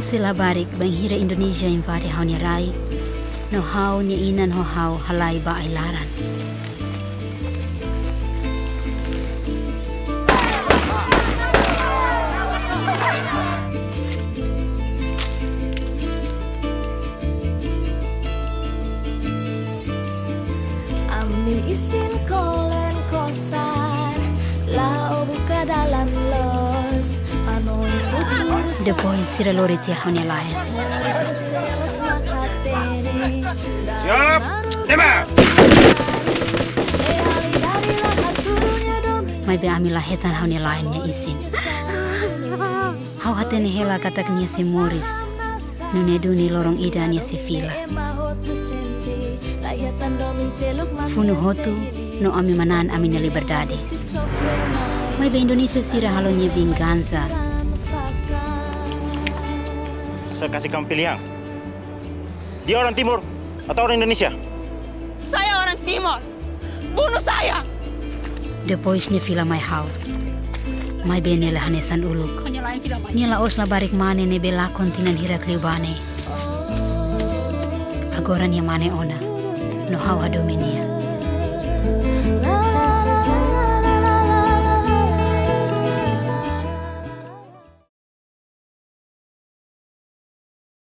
sila barik bang hira Indonesia invade hau ni rai. No hau ni inan ho hau halai ba ay laran. Ami isin kolen kosar Lao buka dalam los Siap, tembak! Eali dari lahatunya domi May be ami lahetan hau ni lain niya isin. Hau hatene hela katak niya si Morris. Nune duni lorong ida niya si Fila. Funu hotu no ami manan ami na liberdade. May be Indonesia sira halo niya vinganza. Saya kasih kamu pilihan. Dia orang Timur atau orang Indonesia? Saya orang Timur. Bunuh saya. The boys niya Fila may hau. May be nila hanesan uluk. Niya laos la barik mane ne bela kontinan hirak liubane. Agora niya mane ona. No hau hadomi niya.